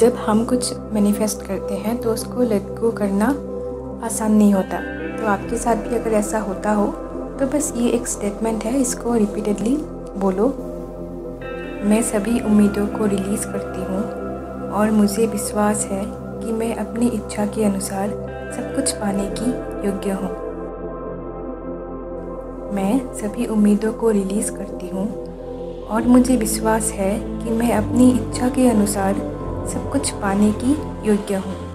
जब हम कुछ मैनिफेस्ट करते हैं तो उसको लेट गो करना आसान नहीं होता। तो आपके साथ भी अगर ऐसा होता हो तो बस ये एक स्टेटमेंट है, इसको रिपीटेडली बोलो। मैं सभी उम्मीदों को रिलीज़ करती हूँ, और मुझे विश्वास है कि मैं अपनी इच्छा के अनुसार सब कुछ पाने की योग्य हूँ। मैं सभी उम्मीदों को रिलीज़ करती हूँ, और मुझे विश्वास है कि मैं अपनी इच्छा के अनुसार सब कुछ पाने की योग्य हूँ।